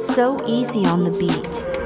So easy on the beat.